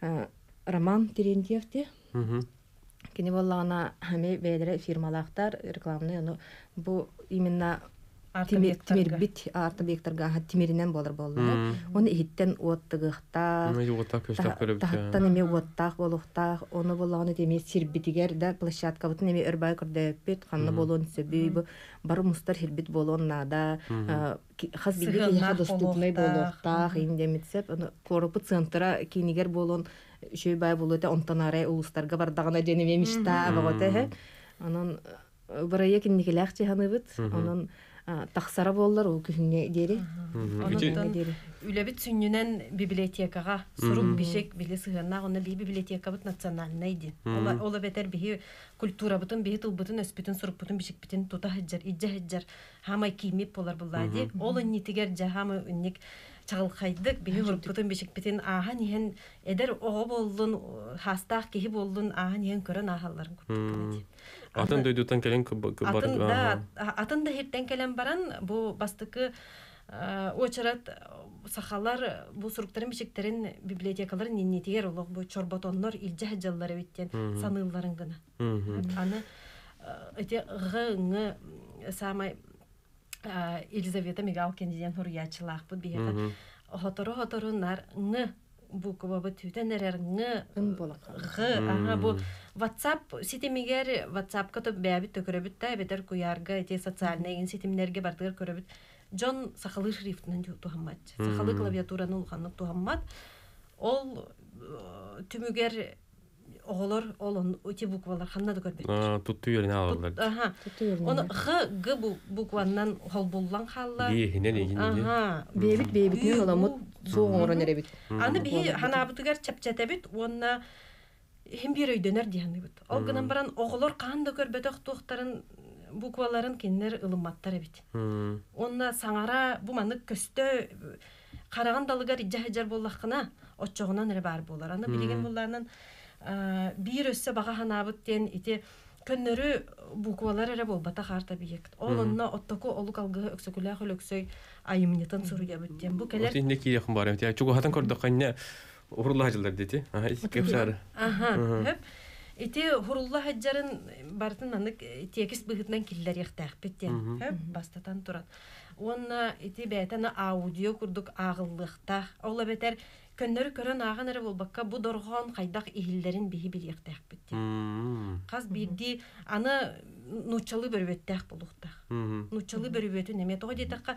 э, Роман Терентьев те кини боллагана хами бәйләре фирмалактар рекламный оны бу именно тимирбит артабектарга тимиринен болар болду оны иһиттен уоттыгыхтаах тахаттан эми уоттаах болухтаах ону булаганы эми сирбитигер да площадка бутун эми өрбай көрдөөппит ханна болуон сөбүй бары мустар хирбит болуон наада хас билге доступный болуктаах индемитсеп корупу центра кинигер болуон үшөйбай болута онтонарай улустарга бардагана денемемишта боготе анан э, барайя кинникелеах чеханыбыт анан тахсара боллар ол күхүнгө дери Онуттан дери үлебит сүннүнен библиотекага сурук бишек били сыгынна оны би библиотека бут национальный ди. Ола ола бетер биһи культура бутун биһи тул бутун өспүтүн сурук бутун бишек битин тута хаджар иджа хаджар хамай киймип болар булла ди. Ол нитигер жахамы үнник чагылхайдык биһи сурук бутун бишек битин аха ниһен эдер ого болдун хастах киһи болдун аха ниһен көрөн ахалларын күттүк ди. Атын дөйдүтен келен. Атын да атын да хиртен келен баран бу бастыкы а, очарат сахалар бу суруктарын бишектерин библиотекаларын ниннетигер олог бу чорботоннор илже хаджаллары биттен саныылларын гына. Аны а, эти г ң самай а, Елизавета Мигалкин деген хуруячылах бу бияка хотору хотору нар ң буква бу түтенерер ң ын болак Г, ага, бу WhatsApp ситимигер WhatsApp ката бәбит төкөрөбүт та бетер куярга эти социальный ген ситимнерге бардыгар көрөбүт. Джон сахалы шрифтинен тухаммат. Сахалы клавиатуранын улханны тухаммат. Ол э, түмүгер оголор олон өте буквалар ханна да көрбөт. Тутту yerine alırlar. Ага. Оны Г, Г бу букваннан холбуллан халла. Бейхинен егин. Ага. Бебит бебитнен оламыт соңорон эребит. Аны бии ханабытыгар чапчатабит, онна хем бир өйдөнөр дияныбыт. Ол гынан баран оголор каанда көрбөтөк тухтарын букваларын киннер ылыматтар эбит. Онна саңара бу манык көстө караган далыгар иджахажар боллакына оччогунан эре бар болар. Аны билеген булларынан бир өссө бага ханабыт ден ити көннөрү буквалар эре болбата харта биек. Ол онна оттоку олук алгы өксөкүлэ хөлөксөй айымнетан суруя бүттен. Бу келер Oti ne ki yakın bari. Ya çok hatan korda kanne urullah hacılar dedi. Aha iskep sarı. Ага, хөп. Ити хурулла хаджарын бартын анык текис быгытынан киллер яхтах биттен. Хөп, бастатан турат. Онна ити бәтәне аудио курдук агыллыкта. Ола бетер көннөр көрөн аган эре болбакка бу доргон кайдак ихиллерин биһи бир яхтах биттен. Каз бирди аны нучалы бөрбөттах болуктах. Нучалы бөрбөтү неме тоо дитакка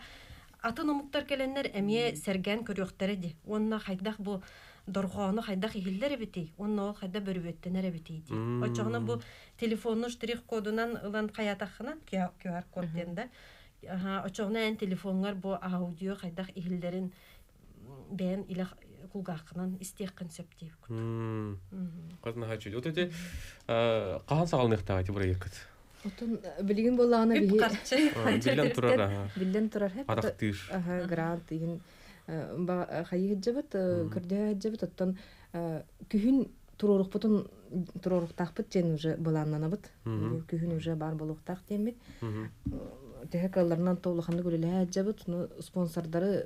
атын омуктар келеннер эмие серген көрөктөрү ди. Онна хайдах бу доргону хайдах ихиллер бити. Онна ол хайда бөрбөттенер бити ди. Очогона бу телефонну штрих кодунан ылан каятахынан QR код денде. Ага, очогона эн телефонгар бу аудио хайдах ихиллерин бән иле кулгакынан истех концептив кызна хачу вот эти кахан сагалныктагы эти бура екет Отун билигин болагына бии. Билен турар. Билен турар. Атактыш. Аха, грант игин ә, ба ә, хайы жабыт, ә, кырда жабыт. Оттон күһүн турурук бутун турурук тахпыт жен уже. Күһүн уже бар демит. Техникаларынан спонсордары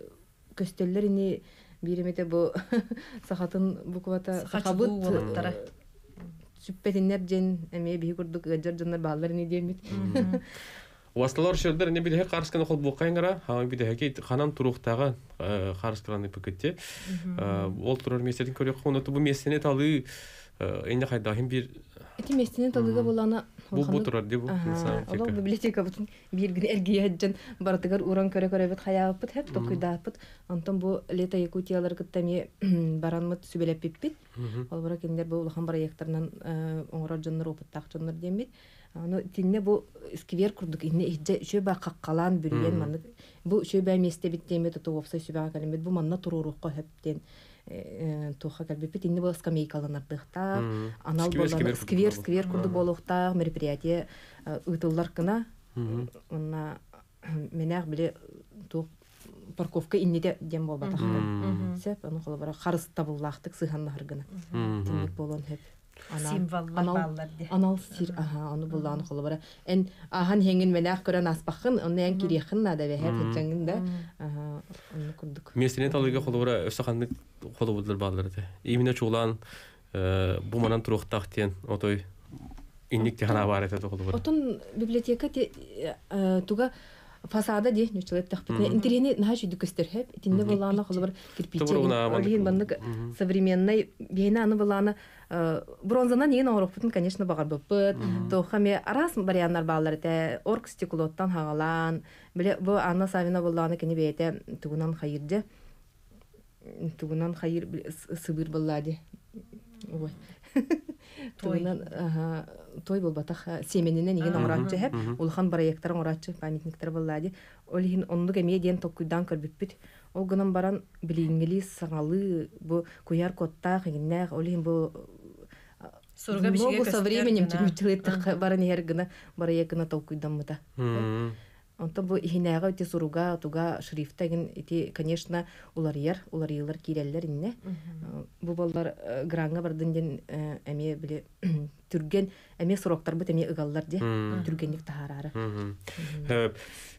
көстөллөр ини биримите бу [laughs] сахатын буквата сахабыт э, сүппетиннер ден эме бии курдук гаджар жаннар баалар не демит Васталар шөлдер не бидеһе карысканы кол букайнгара, хама бидеһе ки ханан туруктагы карысканы э, пикетте. Э, ол турар меселин көрөк, оноту бу месене талы энде хайдахим бир Эти местинен талыга болана бу бу турар ди бу. Олог библиотека бутун бир гин эргие жан баратыгар уран көрө көрө бит хаябыт хеп токуйдаапыт. Антон бу лето якутиялар кыттами [clears throat] баранмыт сүбелеп пиппит. Ол бара кендер бу улахан проекттарынан оңора жаннар опыттак жаннар демит. Аны тинне бу сквер курдук инне ижде шөбә каккалан бүрген манны. Бу шөбә месте бит демет то опса шөбә калемет бу манна турурукка хептен Э, туха кәлбепит инде бұл анал сквер сквер курду болуқта мероприятие э, ытыллар кына. Онна э, биле то парковка иннеде дем болбатахта сеп аны холобара харыс табыллахтык гына. Болон хеп анал сир аха аны булдан холы бара эн ахан хенген мен менах көрөн аспахын аны эн кирехин нада бехер тетжеңин да аха аны курдук местене талыга холы бара өсөханны холы булдыр балдыр те именно чулан э, бу манан турухтах тен отой инник техана бар ете холы бара отун библиотека э, туга фасада де не человек так питне интерене на чуди көстер хеп тинне булана холбар кирпиче Тубур уна аман- олин баннык современный бейна аны булана бронзанан еген орок бутун конечно багар буппыт то хаме арас барианнар баалар те орк стеклоттан хагалан биле бу ана савина буланы кени бейте тугунан хайырды тугунан хайыр бил- с- сыбыр буллади ой тугунан аха той болбатах семенинен иген оңратчы хеп улхан проекттар оңратчы памятниктер буллади ол хин оннук эмие диен токуйдан көрбүппүт ол гынан баран билиңгили саңалы бу куяр коттаах игиннеах ол хин бу Сурга бишиге со временем чүмүчүлеттак баран иер гына барая гына толкуйданмыта Онто бу ихинәгә үте суруга, туга шрифта ген ити, конечно, улар яр, улар еллар кирәлләр инне. Э, бу баллар э, гранга бардын ден э, әме биле [coughs] түрген, әме сорактар бит әме ыгаллар ди. Түргенлек таһарары.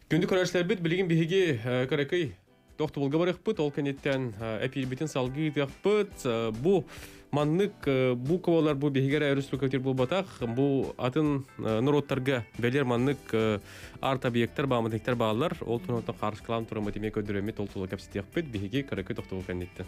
Күндү көрәшләр бит билеген биһиге кәрәкәй. Тохты булга барык бит, ул кенеттән әпил. Бу маннык буквалар бу бегере республикатир булбатах бу атын э, нуроттарга белер маннык э, арт объекттер баамытектер баалар. Ол тунотон карышкылам туруматиме көдүрөмит ол тула кепситиякпит биһиги кырыкы токтобу кеннитти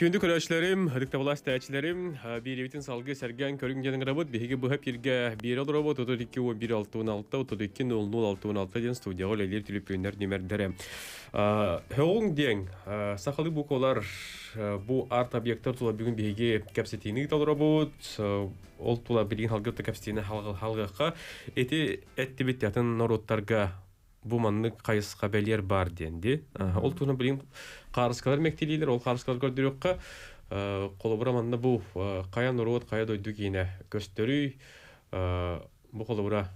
Күнді көрәшләрем, хадыкта власть тәчләрем, биребитин салгы сәргән көрүн генен работ, биһиге бу хәп иргә бире робот, 32 1616, 32 0016 ден студияга лелер телефоннар нөмерләре. Хәң ден, сахалы бу колар бу арт объекттар тула бүген биһиге капситини тал робот, ол тула билин халгы капситини халгы халгыга эти эттибит ятын народтарга бу манны кайыска белер бар денди. Ол туна билин карыскалар мектелилер, ол карыскалар көрдүрөккө колобура манна бу кая нурот, кая дойду кийине көстөрүй бу колобура.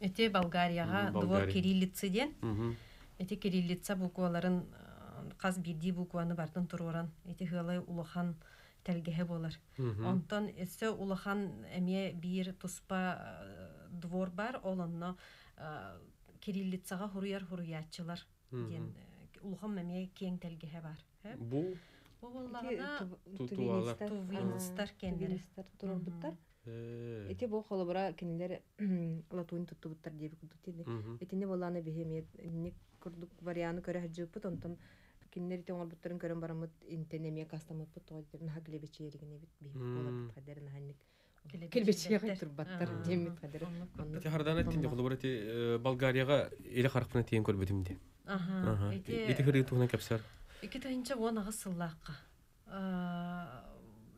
Эти Болгарияга двор кириллицы ден. Эти кириллица букваларын каз бирди букваны бартын туруран. Эти хылай улахан телгеһе болар. Онтон эссе улахан эме бир туспа э, двор бар, олонно э, кириллицага хуруяр хуруячылар. Ден э, улахан эме кең телгеһе бар. Э? Бу Бу боллагана Тутуалар. Тувинстар кендери. турбуттар э, эти бу холобура кинилер [clears throat] латуин туттубуттар диби кудуттиди мгм. этине боланы бихемиет ник курдук варианы көрө жыппыт онтон кинилер ите оңорбуттарын көрөн барамыт интенемия кастамыппыт тоодер наха килебечиеригине бит бихим Мм. болар кадер наханник Келебечи келбечиге беттер. турбаттар Аа. демит кадер Эти хардан аттинде колобура ти Болгарияга эле харыпына тиен көрбөдүмде. Ага. Эти Эти хыры тугана капсар. Iki тайынча он ағы сыллаққа.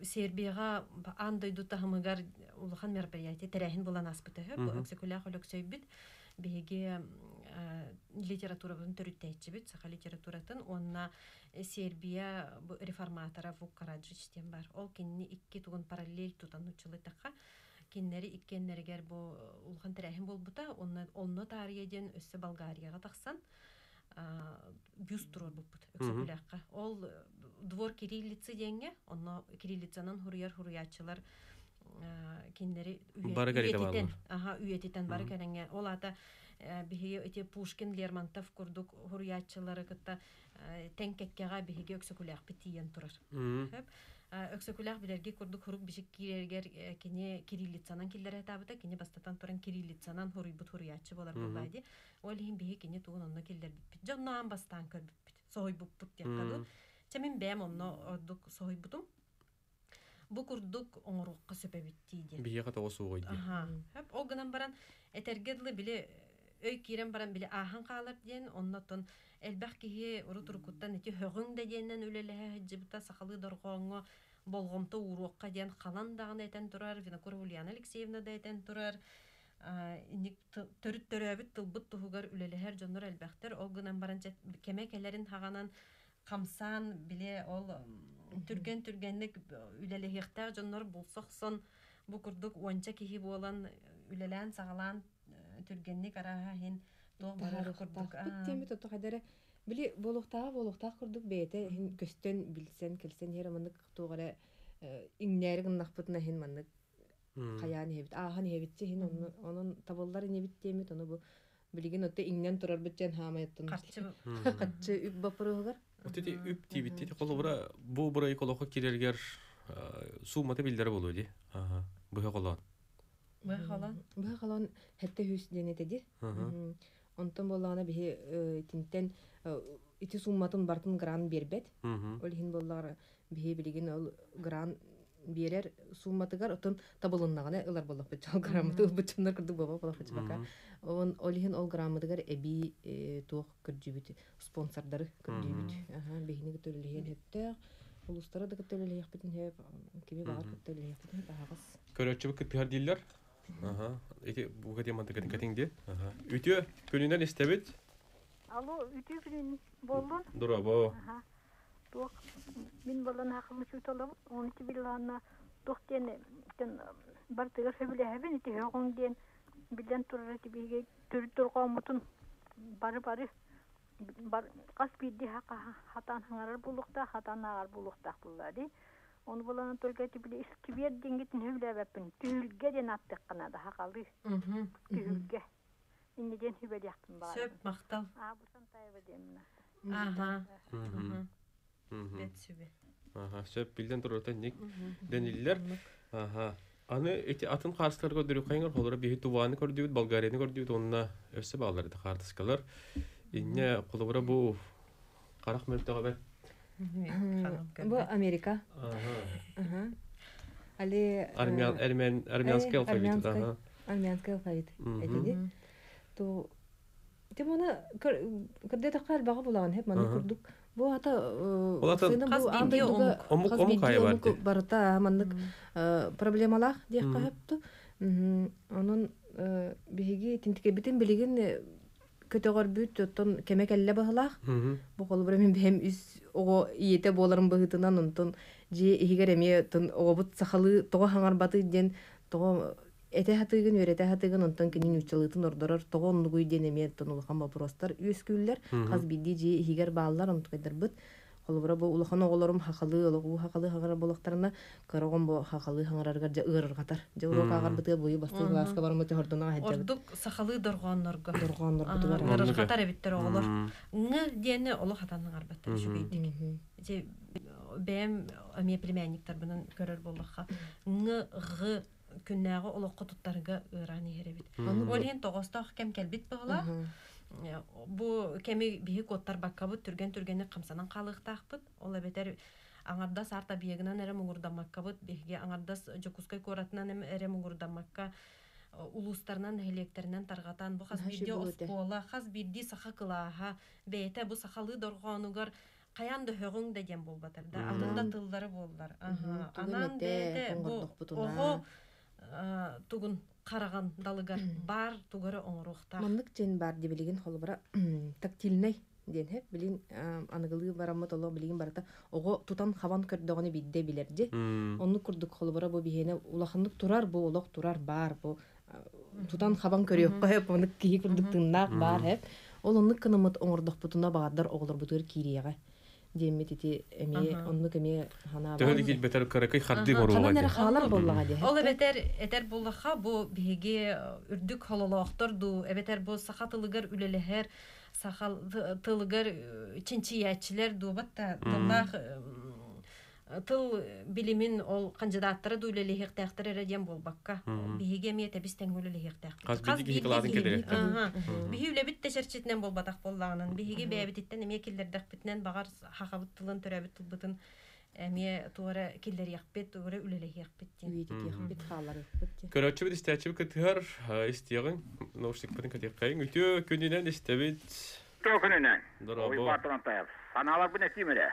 Сербияға андойду тахымыгар улахан мероприятие тәрәһин булан аспыты бу өксөкүлэх өлөксөйбүт биһиги литературабын төрүттәйтчибит саха литературатын онна э, сербия бу реформатора вук караджич тем бар ол кинни икки тугун параллель тутанучулытакка киннери иккеннеригер бу улахан тәрәһин болбута онна онно таарыйеден өссө болгарияга таксан бюст турар буппут өксөкүлэхка ол э, двор кириллицы деңге онно кириллицанын хуруяр хуруячылар киндери Бары кәриде үйетитен баллар. аха үйетитен бары кәреңе ол ата биһиги эти пушкин лермонтов курдук хуруячылары кытта теңкеккега биһиги өксөкүлээх битиен турар Мгм. Хөп. А, өксөкүлээх билерги курдук хурук бишик кирергер э, кини кириллицанан киллер этабыта кини бастатан туран кириллицанан хуруйбут хуруячы болар булбайди ол иһин биһи кини тугун онно киллер биппит жоннаан бастаан көрбүппит соойбуппут дияккаду чамин бэм онно ордук соойбутум бу курдук оңоруокка сөпөбүттии Бие ката осугой ди. Аха. Хөп ол гынан баран этергедлы биле өй кирен баран биле ахан каалар диен оннотон элбах киһи уру турукуттан ити хөгүң да диеннен үлелеһе жибта сахалы доргоңо болгомто уруокка диен халан дагын этен турар винокур ульяна алексеевна да этен турар А, иник ты- төрүт төрөбүт тылбыт туһугар үлелеһер дьоннор элбэхтер ол гынан баран чет- кеме келерин хаганан камсан биле ол м, түрген түргенник үлелеһиэхтээ дьоннор булсохсон бу курдук уонча киһи буолан үлелээн сагалаан э, түргенник араһа хин туох барар курдук Тахпыт теми тото хадара били болохтаа болохтаа курдук бейте хин көстөн билсен келсен хер мынык тугара иңнәри гыннахпытына хин мынык каян хебит ахан хебитче хин онун онун табыллар небит теми тону бу билигин отте иңнен турар битчен хаамайттын каччы каччы үп бапырыгар Отети үп тибитти коло бура бу бура колохо кирергер сумматы билдер болу ди. Ага. Бу колон. Бахалан. Бахалан хәтте хүс денетеди. Онтон боллана бихи э, тинтен э, ити сумматын бартын гран бербет. Ол хин боллар бихи билген ол гран берер сумматыгар отон табылыннагана ылар боллак бит. Жал грамматы бутчундар кырды баба ол хин ол эби э, спонсордары да Ага. Эти бу кете манты кете кетиңди. Ага. Үтө көнүнөн истебит. Алло, үтүү күнүн болдун. Дура бо. Аха. Тук мин балан хакымы чуталып, он iki билланна тохтен тен бар тыгыр сөбүле хабен ити хогон ден билен турар ити биге түр тургомутун бары бары бар кас бидди хака хатан хаңарар булукта хатан агар булукта буллады. Onu bulan tölge tibili iskibiyer dingit nüvle bepin. Tühülge den attık kana da hakalı. Tühülge. İnni den hübel yaktım bari. сөп мактал Aa bu san tayva demna. аха Мгм. Мгм. бет сүбе Ага, сөп билден туротан ник дениллер. Ага. Аны эти атын карстар көрдүрүп кайыңар холора бихи тубаны көрдүбүт, Болгарияны көрдүбүт, онна өссө баалар да картыскалар. Инне колобура бу карак мөлтөгө бет. бу америка Ага. Аха. Али Армян, армян, армянский Э, алфавит. армянский. Ага. армянский алфавит Мгм. этиди то те мана кырде такар бага булаган хеп мана Ага. курдук бу ата Ол ата- Каз биди омук. Омук- омук айы бар ди. барыта маннык проблемалах диэк каһапту онун биһиги тинтике битин билигин көтөгөр бүт оттон кеме келле баһылаах. Бу холбура мен бэм үс ого иете боларын быһытынан онтон же ихигер эме тон огобут сахалы того хаңарбаты ден того эте хатыгын өрете хатыгын онтон кинин учалытын ордорор того оннугуй ден эме тон улахан вопростар үскүллер хаз биди же ихигер бааллар онтойдар холобура бу улахана олорум хахалы ологу хахалы хагара болактарына карагон бо хахалы хаңараргар же ырыр катар же урок агар бытыга буй басты гласка бармы те хордона хэтэ ордук сахалы доргоннорго доргоннор бутуга ырыр катар эбиттер олор. Ны дени оло хатанын арбаттар шүбейдик же бэм эме племянниктер бунун көрөр боллакка ны гы күннәгы олоққа туттарга ыраны херебит ол хен тогостох кем келбит была бу кеми биһи коттар баккабыт түрген түргени камсанан калыктаакпыт ол эбетер аңардас арта биегинен эре муңурдамаккабыт биһиге аңардас жокускай коратынан эм- эре муңурдамакка улустарынан электеринен таргатан бу хас Аха, бирди шүбү өте. оскола хас бирди саха кылааха бейте бу сахалы доргонугар каян да хөгүң деген болбатыр да атында тылдары болдулар аха тугу анан мете, бээте бу оңгордук бутуна. ого а, тугун қараған далыга бар тугара оңрохта маннык жен бар дебилигин холбара тактильный ден билин э, аныгылы барамы толо билин барата ого тутан хаван көрдөгөнү бидде билерди ону курдук холбора бу биене улахындык турар бу улох турар бар бу. Э, тутан хабан көрөк коеп ону кии курдук тыннаак бар хеп ол ону кынымыт оңордох бутуна бааддар оголор бутур ити эми Ага. оннук эми хана төһөлү кил бетер кыракай харды Ага. горуга ханан де. хаалар боллага ди Ол эбетер этер буллаха бу биһиги үрдүк хололоохтор ду эбетер бу саха тылыгар үлелехер сахал ты- тылыгар э, чинчиячилер ду батта тыллах э, тыл билимин ол кандидаттары ду үлелехтактар эреден болбакка биһиги ми тебис теңүлелехтак Каз биди киһи кылаатын кедерехтер. биһи үлебит тешерчитнен болбатак боллагынан биһиги бэбититтен эме киллердек битнен багар хахабыт тылын төрөбүт тылбытын эме туора киллер якпет туора үлелех якпет үйити бит хаалар бит Көрөчү бит истәчү кытыгар истиягын наушник битен катыккайын үтө күнүнөн истебит Токунунан. Дорабо. Ой, патрон таяп. Саналар bu ne kimire?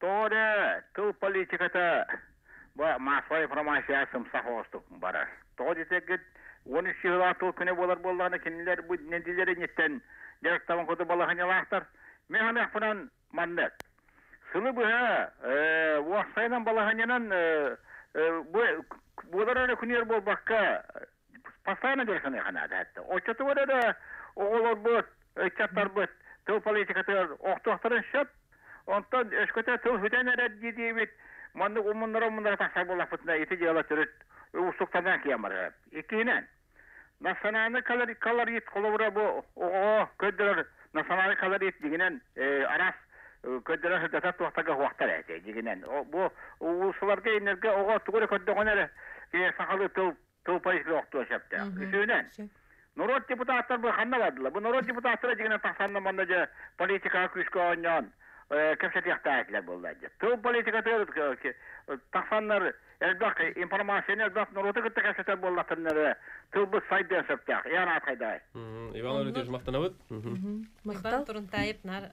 Тоде, ту политиката ба масла информациясын сахостук бара. Тоде тегит 13 жыл атыл күне болар болланы кинилер бұд недилери неттен директаван коды балаханы лахтар. Мен аны фынан маннет. Сыны буга э вахсайдан балаханынан э, э бу боларны күнер бол бакка постоянно директаны ханада. Очоту да оголор бот, э, чаттар бот. Ту политикатыр оқтоқтарын шат онтон өскөтө тыл хүдән әрәд дидибит. Манны умуннара умуннара тахсар болапытна ити жала төрөт усуктанан киямар икинен насананы калар каларит коловра бу ого көддөр насананы каларит дигенен э, арас э, көддөр датат туактага уактар эте дигенен бу усуларга энерге ого тугура көддөгөнөр э, сахалы тыл тыл пайызга уктуашапты үсүнен Народ депутаттар бұл. Бұл народ дегенен политика. күшкө ойнон. Кепсет яктаатилер болду. Тыл политика тахсаннар элбак информацияны элбак народы кытта кепсетер боллатыннары. Тыл бу сайден саптак. Яна аткайдай. Иван Олегович мактанабыт Мактал турунтайып нар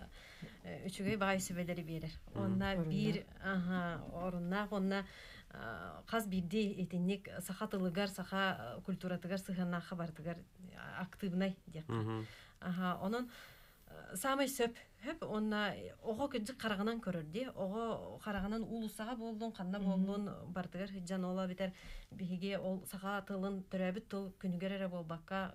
үчүгөй багай сүбелери берер. Онна бир аха орунна онна каз бирди этинник саха тылыгар саха культуратыгар сыханна хабартыгар активнай деп. Аха онун самый сөп хөп онна ого кыджы караганан көрөрди. Ого караганан улусага болдун, канна болдун бартыгар хиджан ола битер биһиге ол саха тылын төрөбүт тыл күнүгөр эре болбакка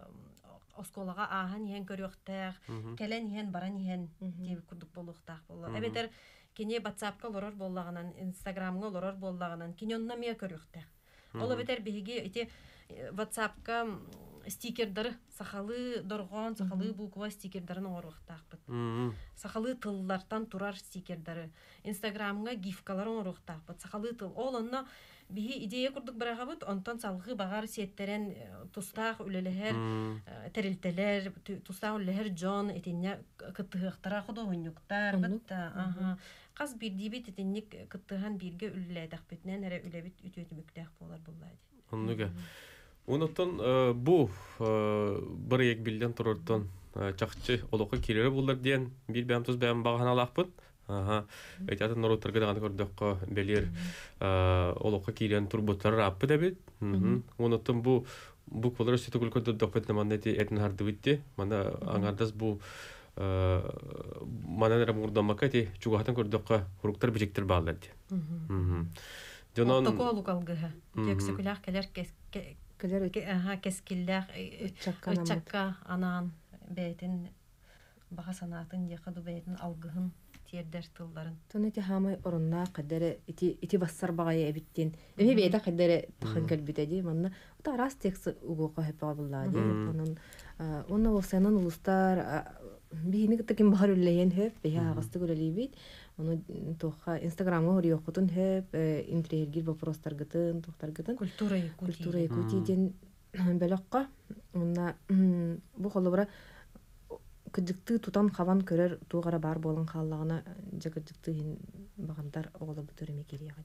осколага аахан иһен көрүөхтәэх кэлэн иһен баран иһен диэби курдук болуохтаах боллу эбетер кини ватсапка лорор боллаганан инстаграмга лорор боллаганан кини онна мия көрүөхтәэх ол эбетер биһиги ити ватсапка стикердары сахалы доргон сахалы булкуа стикердарын оңоруктаакпыт сахалы тыллартан турар стикердары инстаграмга гифкалар оңоруктаакпыт сахалы тыл ол онно биһи идея курдук барагабыт онтон салгы багар сиеттерен э, тустаах үлелеһер э, терилтелер тустаах үлелеһер джон итинне кыттыһыактара худогуннюктар кас э, бирдиибит итинник кыттыһан биирге үллээдэхпитинен эре үлэбит үтүөтүмүктээхп болар буллаади оннуга Унуттан э, бу э, бір ек билден туруртан чакчы олоққа кирере булдар диен бир бәм туз бәм баган алақпыт. Ага. Этятын норотырга даган көрдөккө белер олоққа кирен турбуттар аппы да бит. Унуттан бу буквалар сөтө көлкөдө допет наман эти этин харды битти. Мана аңардас бу мана нера мурдамака ти чугатан көрдөккө хуруктар бижектер баалар ди. Жонон Протокол калгыһа. Тексикулях келер кес кэлэр аха кескиллях Ычакка намат. ычакка анаан бээтин баха санаатын дияка ду бээтин алгыһын тиердер тылларын. Тон эти хамай орунна кадере ити ити бассар багай эбиттен. Эми бейда кадере тахан келбите ди манна. Ута раз текст угу кахепа булла ди. Онун онна болсанын улустар бихини кытыкин бахар үллейен хөп бея агасты көрелибит. Ону тоха инстаграмга хори окутун хөп интерьергир вопростар гытын, тохтар гытын. Культура якутии. культура якутияден [clears throat] бөлөкка онна бу холобура кыдыкты тутан хаван көрөр тугара бар болон халлагына жакыдыкты хин багандар оголо бүтөрөмө кирияга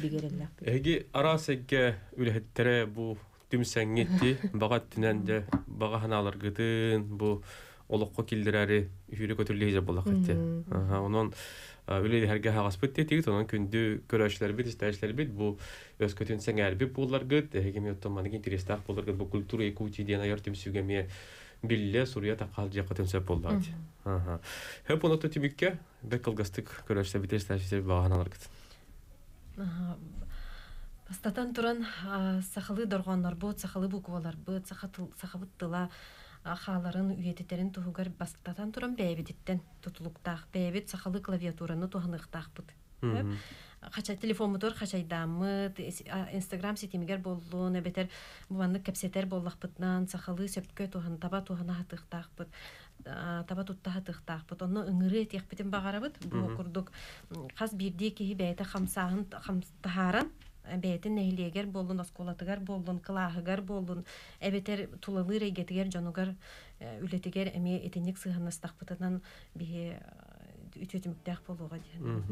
бигереллак Эги арасыгге үлэхеттере бу түмсәңгетти багат тинәнде бага ханалар гытын бу олоққа килдерәри үһүрэ көтүрлейзе болақ этте аха онон үлейди херге хагаспыт те тигит онон күндү көрөчлөр бит истәчлер бит бу өз көтүн сеңәр бит булар гыт эһиге меттон манык интерестах булар гыт бу культура якутии диэн айар тимсүге ме билле сурия такал жакка төнсөп болдат аха хөп оноту тибикке бек кылгастык көрөчлөр бит истәчлер баганалар гыт Аха. Бастатан туран а, сахалы доргоннор бут, сахалы буквалар бут, сахабыт тыла а, хааларын үйететерин туһугар бастатан туран бәйбититтен тутулуктаах бәйбит сахалы клавиатураны туһаныктаах бут. Хача телефон мотор хачайдаммыт, а, инстаграм сетимигер боллун, эбетер буанны кепсетер боллахпытнан, сахалы сөпкө тухан таба тухана хатыктаахпыт, а, таба тутта хатыктаахпыт, онно ыңыры этиэхпитин багарабыт, бу курдук хас бирди киһи бәйтин нәһилиэгер боллун, осколатыгар боллун, кылааһыгар боллун, эбетер тулалы рейгетигер жонугар э, үлетигер эми этинник сыһаннастахпытынан биһи үтүтүмүктәх болуга диэн.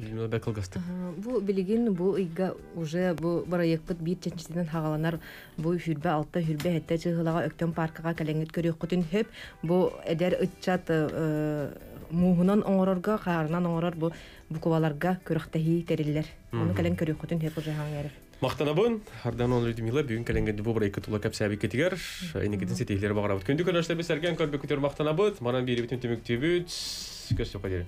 Билмеу бек кылгастык Ага, Бу билигин бу ыйга уже бу барайыкпыт бир ченчитен хагаланар бу хүрбе алта хүрбе хетте чыгылага өктөн паркага калеңит көрөк кутун хөп бу эдер ытчат муһунан оңорорга каарынан оңорор бу букваларга көрөктәһи териллер. Оны калең көрөк кутун хөп уже хаңер. Мактанабын, Хардан он Людмила бүгүн келенгенде бу брейк тула капсаби кетигер, энегидин сетейлер багарабыт. Күндү көрөштөр бисерген көрбө күтөр мактанабыт, манан бири бүтүн төмөктүбүт. Көсөп кадер.